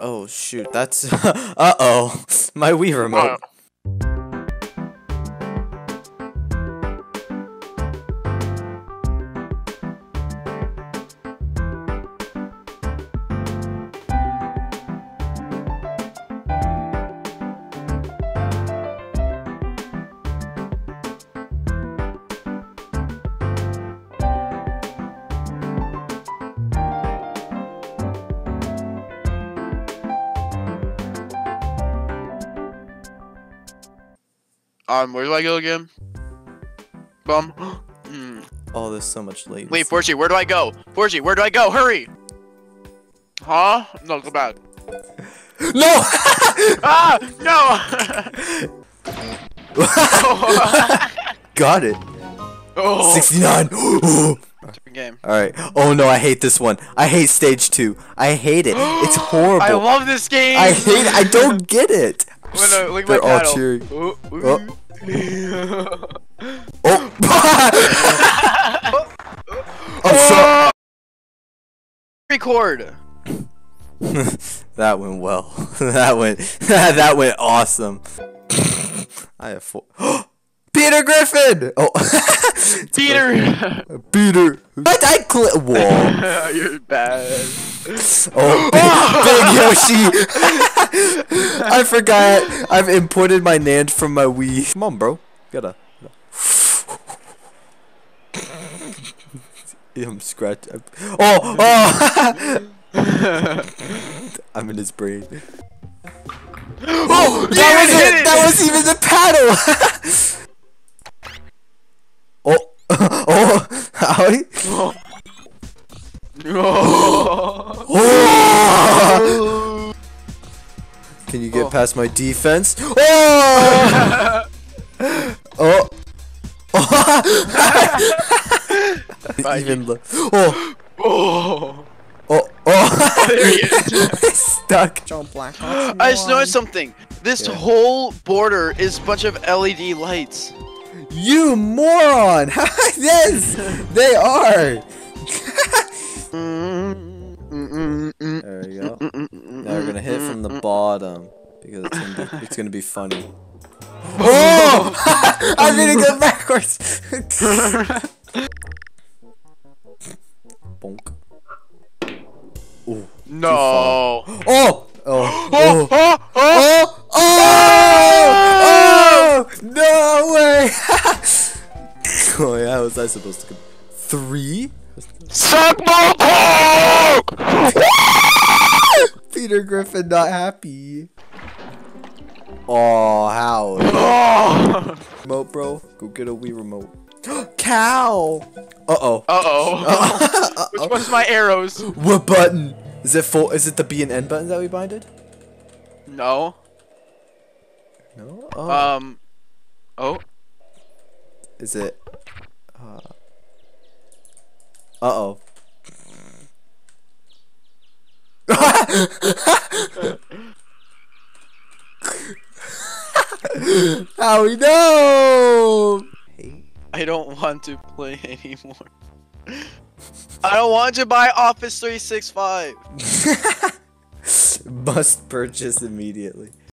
Oh shoot, that's uh oh, my Wii remote. Um, where do I go again? Bum. Hmm. Oh, there's so much latency. Wait, Forgee, where do I go? Forgee, where do I go? Hurry! Huh? No, go back. No! ah! No! Got it. oh, 69. different game. Alright. Oh no, I hate this one. I hate stage two. I hate it. It's horrible. I love this game! I hate it. I don't get it. Wait, no, They're my all cheering. Oh. Oh. I'm sorry. Record! that went well. that went that went awesome. I have four. Peter Griffin. Oh, Peter! Peter. What I click wall. You're bad. Oh, big, big Yoshi. I forgot. I've imported my Nand from my Wii. Come on, bro. Gotta. I'm scratch. I'm, oh, oh. I'm in his brain. Oh! That was it. it! That was even the paddle. oh, oh, Howie. No. Can you get Oh. past my defense? Oh! oh! Right. Even lo- oh! Oh. Oh! Oh! There he is. It's stuck. I just noticed something. This Yeah. whole border is a bunch of LED lights. You moron! yes, they are. Mm-hmm. Mm-hmm. There we go. Now we're gonna hit from the bottom because it's gonna be, it's gonna be funny. Oh! I didn't go backwards. Bonk. Ooh. No. Oh! Oh, oh! Oh, Oh! oh, oh. Oh! Oh! Oh! No way! oh yeah, how was I supposed to go? Three? Suck my cock! Peter Griffin not happy. Oh, how? Oh. Remote, bro. Go get a Wii remote. Cow! Uh-oh. Uh-oh. Which Uh-oh. one's my arrows? What button? Is it full? Is it the B and N buttons that we binded? No. No. Oh. Um. Oh. is it? Uh. Uh-oh. How we know? I don't want to play anymore. I don't want to buy Office 365. Must purchase immediately.